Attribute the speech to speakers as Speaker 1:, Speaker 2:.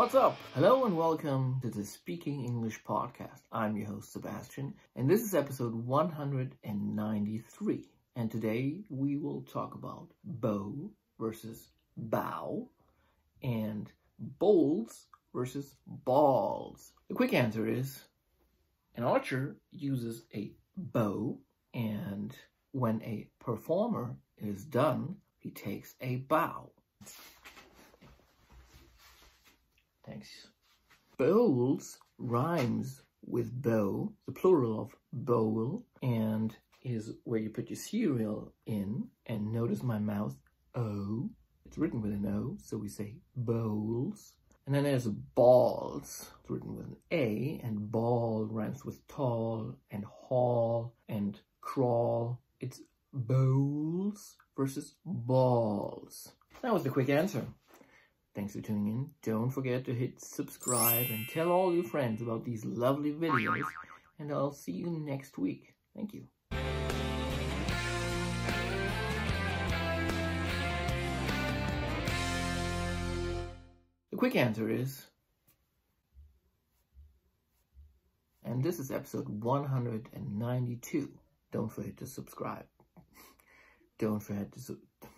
Speaker 1: What's up? Hello and welcome to the Speaking English podcast. I'm your host Sebastian and this is episode 193. And today we will talk about bow versus bow and bowls versus balls. The quick answer is an archer uses a bow and when a performer is done, he takes a bow. Thanks. Bowls rhymes with bow, the plural of bowl, and is where you put your cereal in. And notice my mouth, O. It's written with an O, so we say bowls. And then there's balls, it's written with an A, and ball rhymes with tall and haul and crawl. It's bowls versus balls. That was the quick answer. Thanks for tuning in. Don't forget to hit subscribe and tell all your friends about these lovely videos. And I'll see you next week. Thank you. The quick answer is, and this is episode 192. Don't forget to subscribe. Don't forget to subscribe.